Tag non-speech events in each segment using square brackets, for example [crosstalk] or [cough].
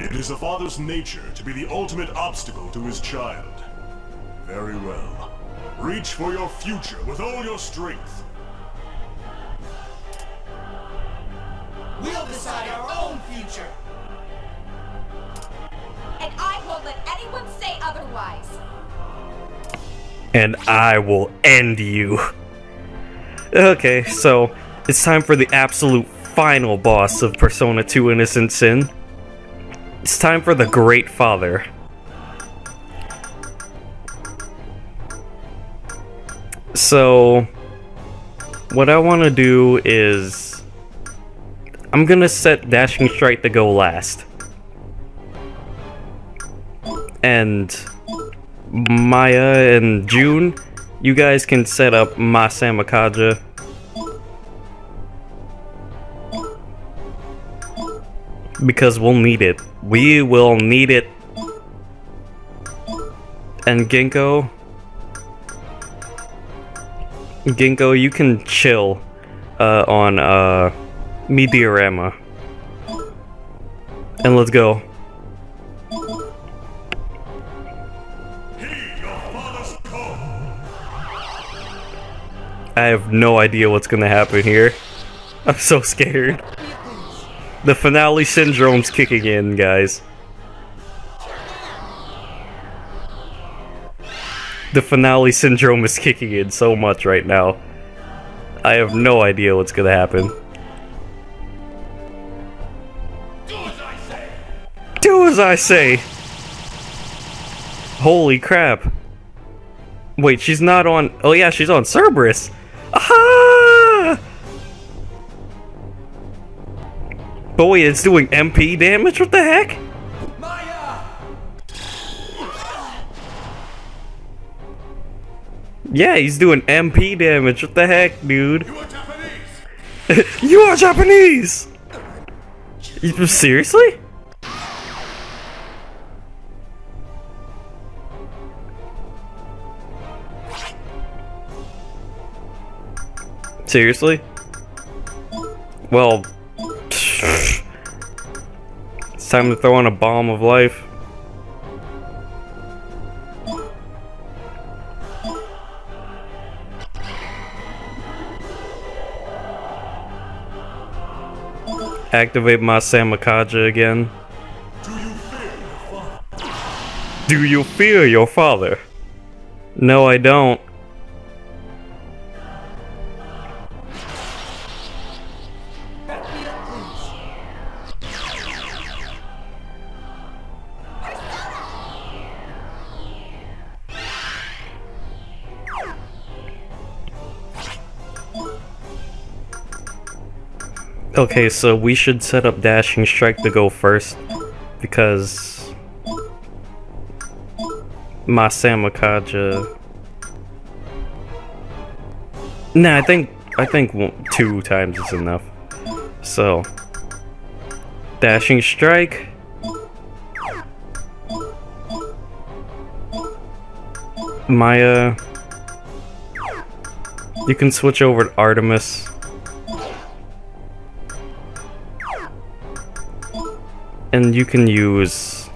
It is a father's nature to be the ultimate obstacle to his child. Very well. Reach for your future with all your strength. We'll decide our own future. And I won't let anyone say otherwise. And I will end you. Okay, so it's time for the absolute final boss of Persona 2 Innocent Sin. It's time for the Great Father. So, what I want to do is. I'm gonna set Dashing Strike to go last. And Maya and June, you guys can set up Masamakaja. Because we'll need it. We will need it. And Ginko, Ginko, you can chill uh, on uh, Meteorama. And let's go. I have no idea what's gonna happen here. I'm so scared. The finale syndrome's kicking in, guys. The finale syndrome is kicking in so much right now. I have no idea what's gonna happen. Do as I say. Holy crap. Wait, she's not on. Oh, yeah, she's on Cerberus! Aha! But wait, it's doing MP damage? What the heck? Maya! Yeah, he's doing MP damage. What the heck, dude? You are [laughs] Japanese. you are Japanese! You- Seriously? Seriously? Well, time to throw in a balm of life. Activate Masamakaja again. Do you fear your father? Do you fear your father? No, I don't. Okay, so we should set up Dashing Strike to go first because Masamakaja. Nah, I think I think two times is enough. So, Dashing Strike. Maya. You can switch over to Artemis. And you can use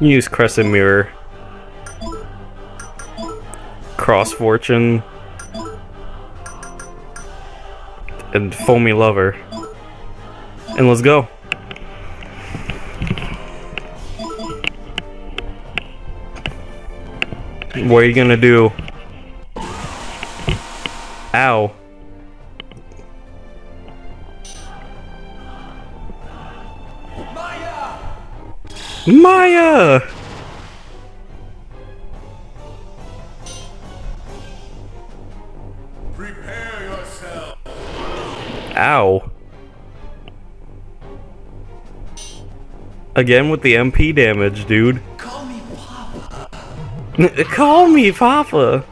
use Crescent Mirror. Cross Fortune. And Foamy Lover. And let's go. What are you gonna do? Ow. Maya! Prepare yourself. Ow. Again with the MP damage, dude. Call me Papa. [laughs] Call me Papa.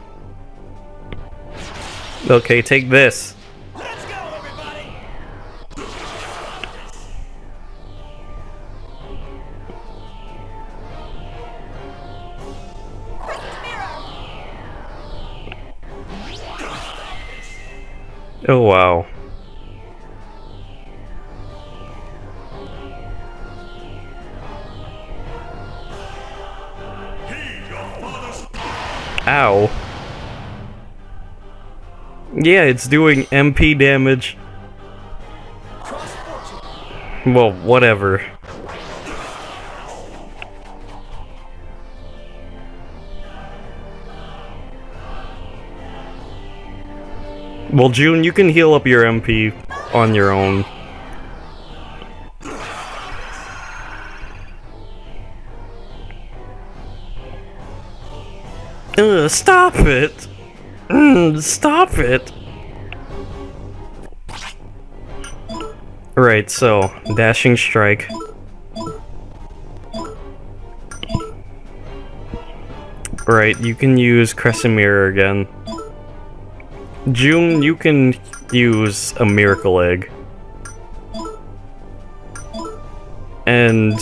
Okay, take this. Oh wow. Ow. Yeah, it's doing MP damage. Well, whatever. Well, June, you can heal up your MP on your own. Ugh, stop it! Mm, stop it! Right, so, dashing strike. Right, you can use Crescent Mirror again. June, you can use a Miracle Egg. And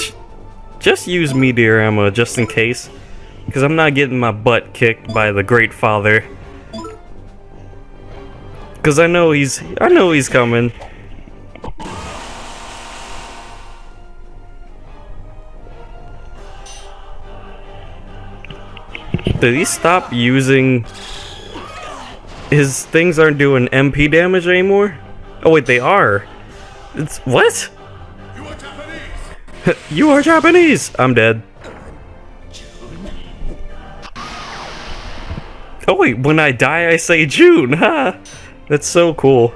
just use Meteorama just in case. Because I'm not getting my butt kicked by the Great Father. Because I know he's I know he's coming. Did he stop using his things aren't doing MP damage anymore? Oh wait, they are. It's what? You are Japanese! you are Japanese. I'm dead. Oh wait, when I die I say June. [laughs] huh? That's so cool.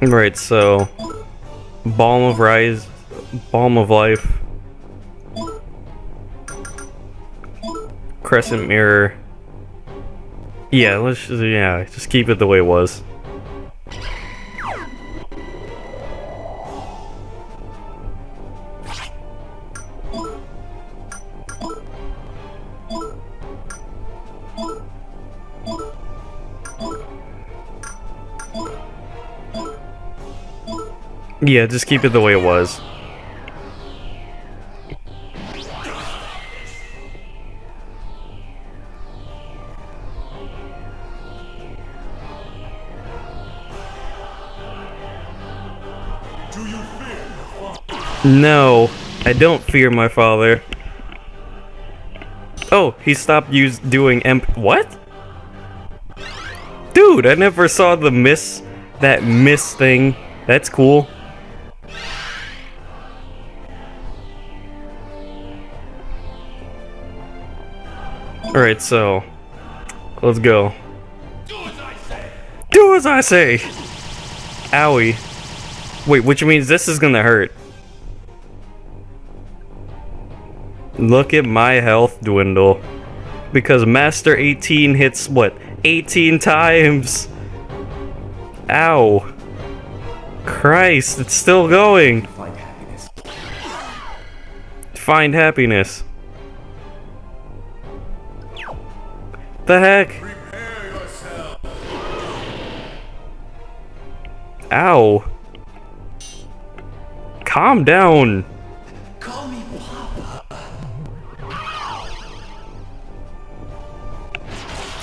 Right, so Balm of Rise, Balm of Life, Crescent Mirror. Yeah, let's just, yeah, just keep it the way it was. Yeah, just keep it the way it was. No, I don't fear my father. Oh, he stopped use doing emp- what? Dude, I never saw the miss, that miss thing. That's cool. Alright, so, let's go. Do as I say. Do as I say! Owie. Wait, which means this is gonna hurt. Look at my health dwindle. Because Master 18 hits, what, 18 times? Ow. Christ, it's still going. Find happiness. The heck? Ow. Calm down.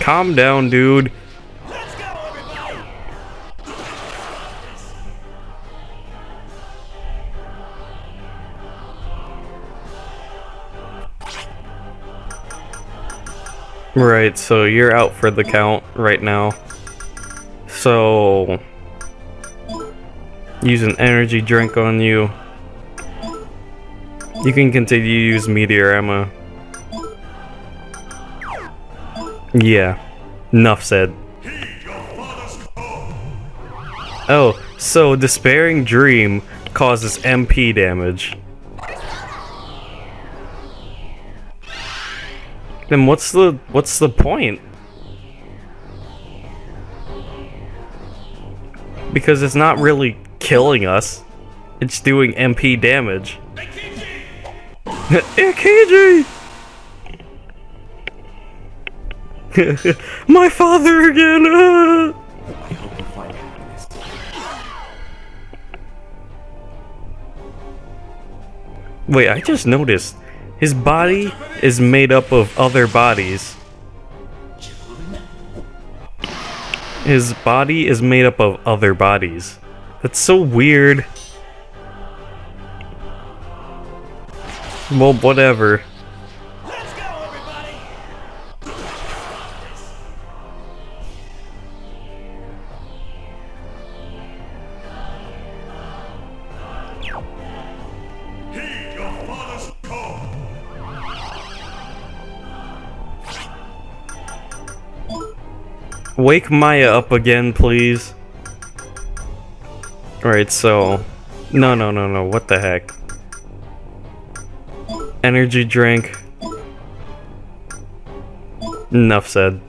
Calm down, dude. Right, so you're out for the count right now. So use an energy drink on you. You can continue to use Meteorama. Yeah. Enough said. Oh, so Despairing Dream causes MP damage. Then what's the what's the point? Because it's not really killing us. It's doing MP damage. [laughs] Eikichi! [laughs] My father again! happiness. Wait, I just noticed. His body is made up of other bodies. His body is made up of other bodies. That's so weird. Well, whatever. Wake Maya up again, please. Alright, so... No, no, no, no, what the heck? Energy drink. Enough said.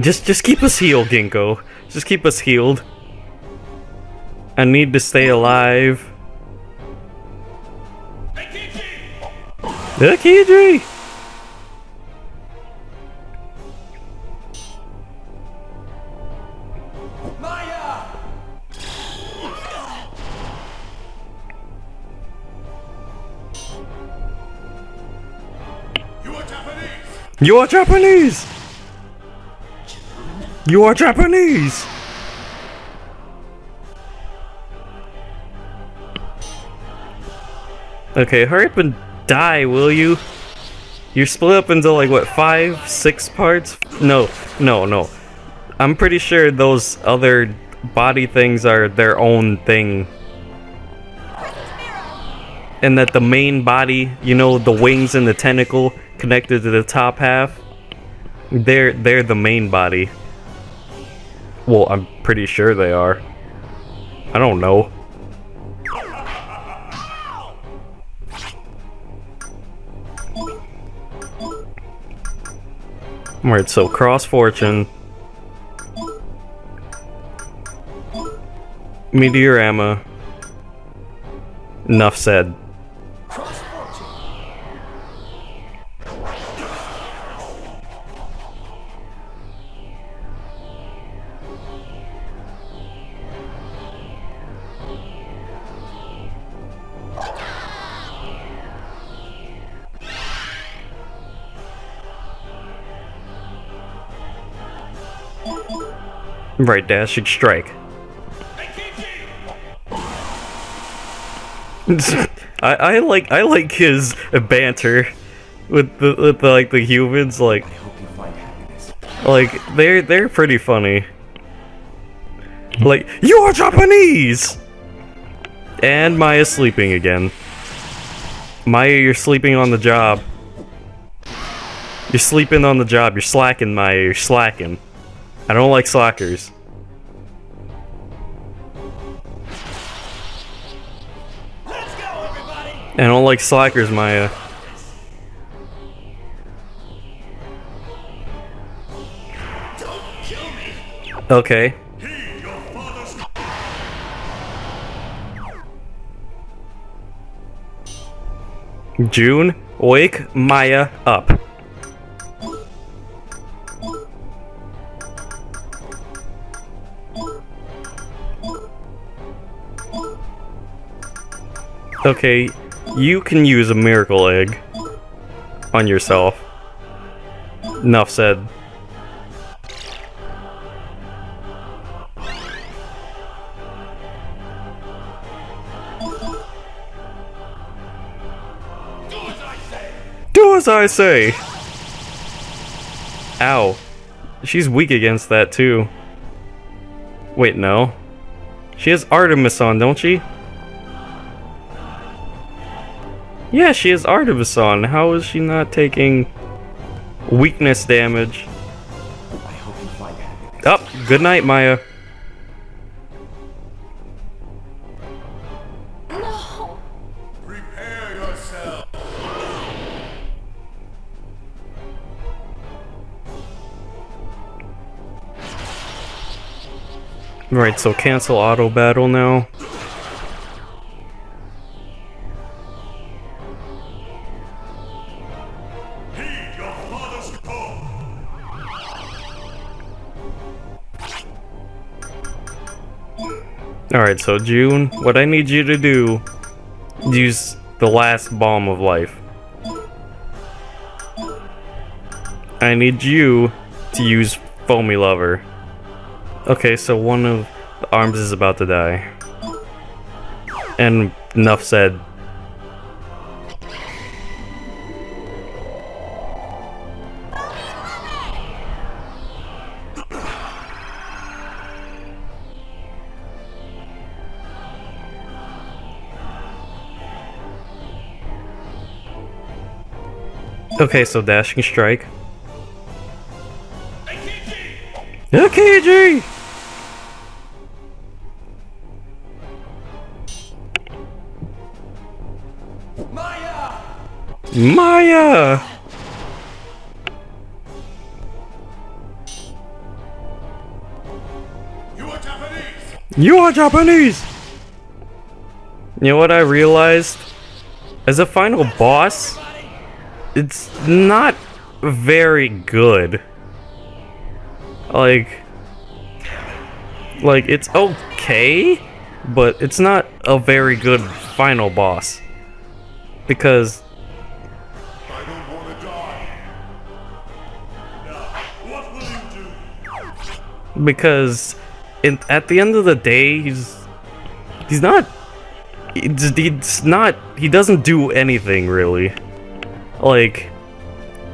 Just, just keep us healed, Ginko. Just keep us healed. I need to stay alive. The Kidri! You are Japanese! You are Japanese! Okay, hurry up and die, will you? You're split up into like what, five, six parts? No, no, no. I'm pretty sure those other body things are their own thing. And that the main body, you know, the wings and the tentacle connected to the top half, they're they're the main body. Well, I'm pretty sure they are. I don't know. Alright, so cross fortune. Meteorama. Enough said. Right, dashing strike. [laughs] I, I like I like his banter with the with the, like the humans like like they're they're pretty funny. Like you are Japanese. And Maya's sleeping again. Maya, you're sleeping on the job. You're sleeping on the job. You're slacking, Maya. You're slacking. I don't like slackers. I don't like slackers, Maya. Okay. June, wake Maya up. Okay, you can use a miracle egg on yourself. Enough said. Do as I say! Ow. She's weak against that too. Wait, no. She has Artemis on, don't she? Yeah, she has Artemis on. How is she not taking weakness damage? I hope you find. Up. good night, Maya. No. Prepare yourself. Right, so cancel auto battle now. Alright, so June, what I need you to do, use the last balm of life. I need you to use Foamy Lover. Okay, so one of the arms is about to die. And enough said. Okay, so dashing strike. AKG! Maya! Maya! You are Japanese! You are Japanese! You know what I realized? As a final boss, it's not very good. Like, like it's okay, but it's not a very good final boss. Because because in, at the end of the day he's he's not he's not he doesn't do anything really like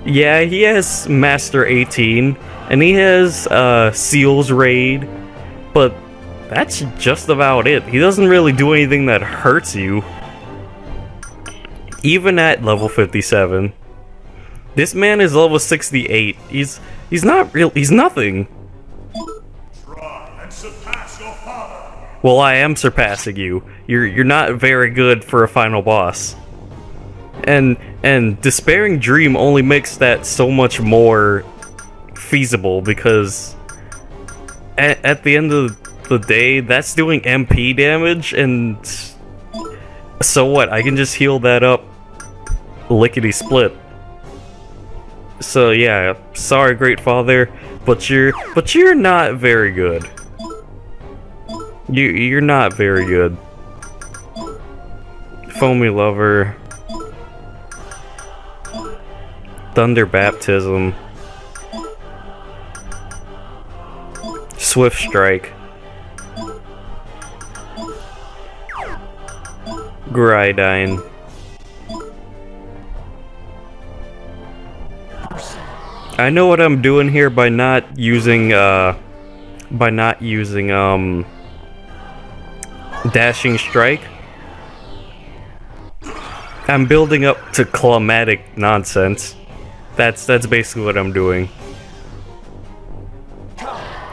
yeah he has master 18 and he has uh seals raid but that's just about it he doesn't really do anything that hurts you even at level 57 this man is level 68 he's he's not real he's nothing! Well, I am surpassing you. You're you're not very good for a final boss. And and Despairing Dream only makes that so much more feasible because at, at the end of the day, that's doing MP damage and so what? I can just heal that up lickety split. So yeah, sorry great father, but you're but you're not very good. You you're not very good. Foamy lover. Thunder baptism. Swift strike. Garudyne. I know what I'm doing here by not using uh by not using um dashing strike. I'm building up to climatic nonsense. That's that's basically what I'm doing.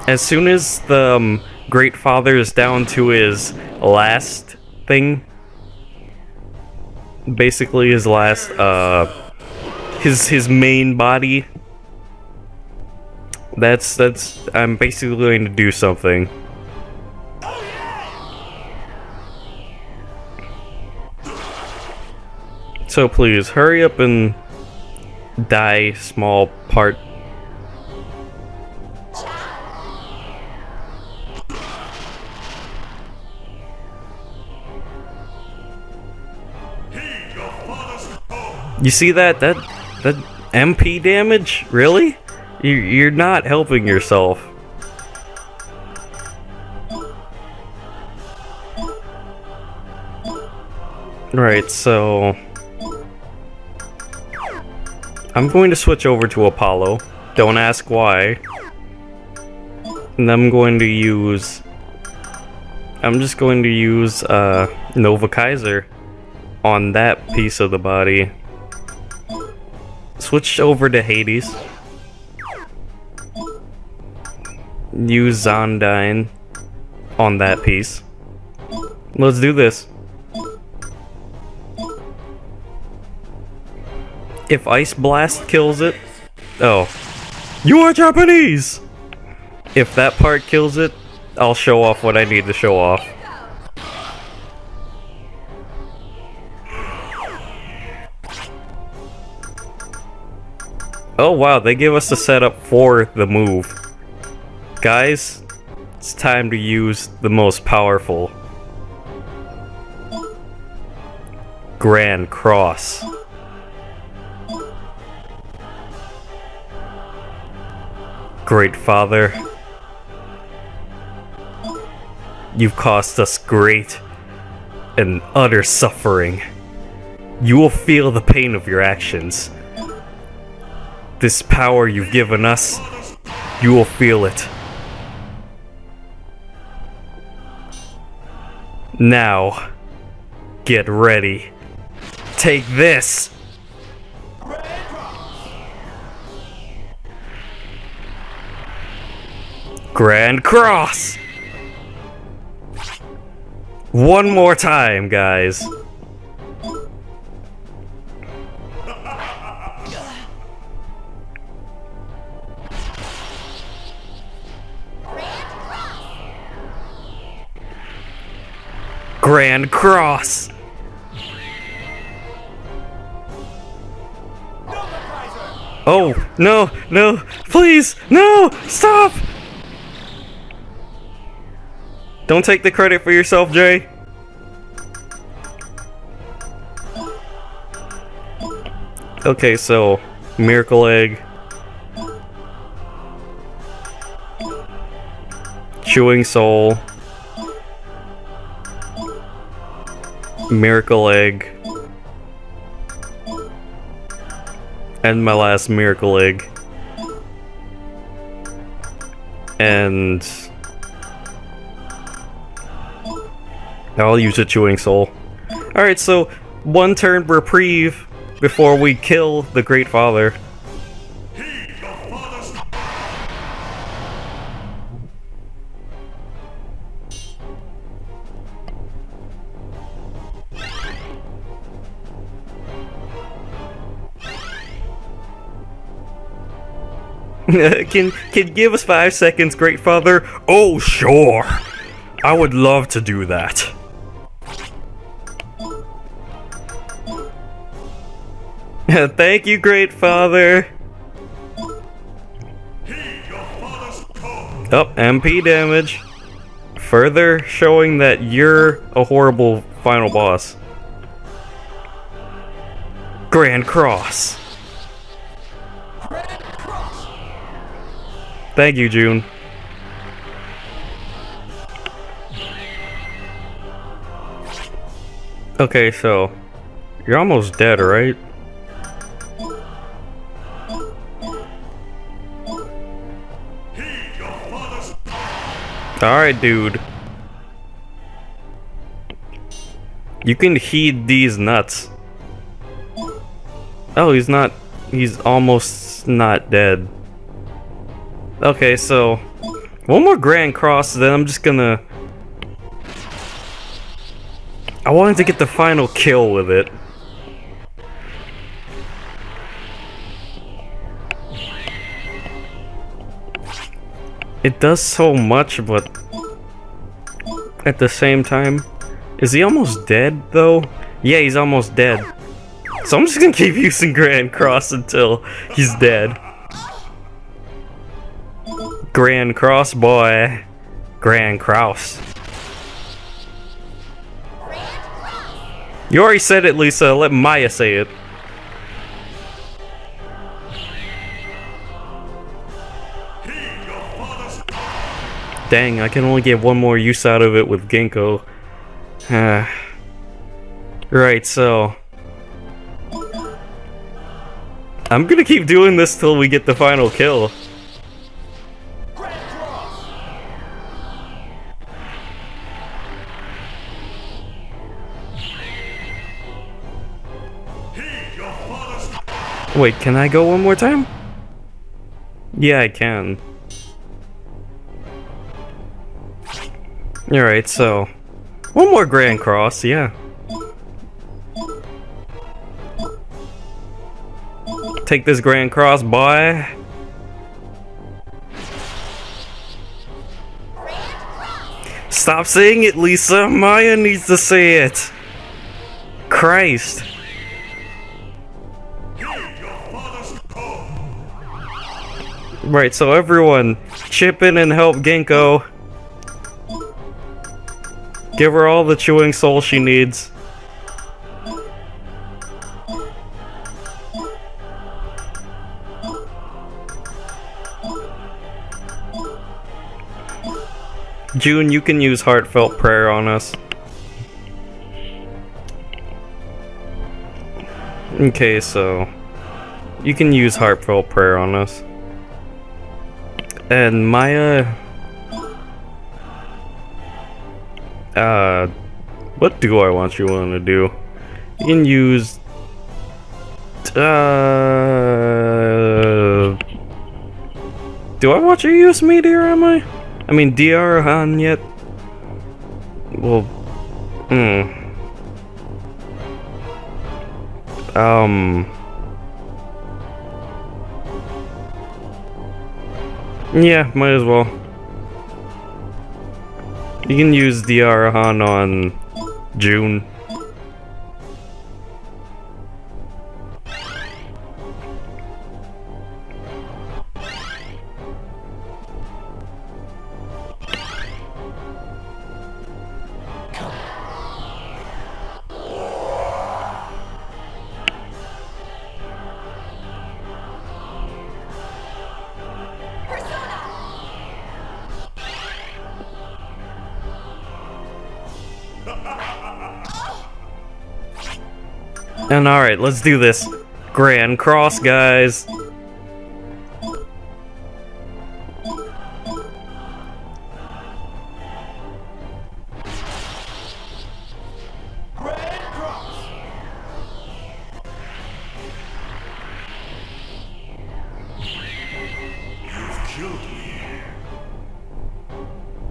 As soon as the um, Great Father is down to his last thing, basically his last uh his his main body. That's that's I'm basically going to do something. So please hurry up and die small part. You see that that that MP damage? Really? You you're not helping yourself. Right, so I'm going to switch over to Apollo. Don't ask why. And I'm going to use I'm just going to use uh Nova Cyser on that piece of the body. Switch over to Hades. Use Zondyne on that piece. Let's do this. If Ice Blast kills it... Oh. You are Japanese! If that part kills it, I'll show off what I need to show off. Oh wow, they give us the setup for the move. Guys, it's time to use the most powerful. Grand Cross. Great Father. You've caused us great. and utter suffering. You will feel the pain of your actions. This power you've given us, you will feel it. Now, get ready. Take this! Grand Cross! One more time, guys. Grand Cross! Oh, no, no, please, no, stop! Don't take the credit for yourself, Jay. Okay, so, Miracle Egg. Chewing Soul. Miracle Egg. And my last Miracle Egg. And... I'll use a Chewing Soul. Alright, so one turn reprieve before we kill the Great Father. [laughs] Can can give us five seconds, Great Father? Oh, sure. I would love to do that. [laughs] Thank you, Great Father. Oh, Up, MP damage. Further showing that you're a horrible final boss. Grand Cross. Thank you, June. Okay, so you're almost dead, right? Alright, dude. You can heed these nuts. Oh, he's not. He's almost not dead. Okay, so. One more Grand Cross, then I'm just gonna. I wanted to get the final kill with it. It does so much, but at the same time, is he almost dead though? Yeah, he's almost dead. So I'm just gonna keep [laughs] using Grand Cross until he's dead. Grand Cross boy. Grand Cross. You already said it, Lisa. Let Maya say it. Dang, I can only get one more use out of it with Ginko. [sighs] right, so... I'm gonna keep doing this till we get the final kill. Wait, can I go one more time? Yeah, I can. Alright, so... One more Grand Cross, yeah. Take this Grand Cross, boy. Stop saying it, Lisa. Maya needs to say it. Christ. Right, so everyone, chip in and help Ginko. Give her all the chewing soul she needs. June, you can use heartfelt prayer on us. Okay, so... You can use heartfelt prayer on us. And Maya... uh what do I want you want to do? You can use uh Do I want you to use Meteor, am I? I mean Diarahan yet? Well hmm. Um Yeah, might as well. You can use Diarahan on June. And alright, let's do this. Grand Cross, guys. Grand Cross. You've killed me.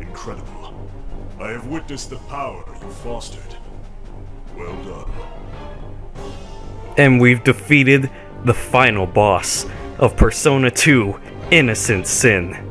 Incredible. I have witnessed the power you fostered. And we've defeated the final boss of Persona 2 Innocent Sin.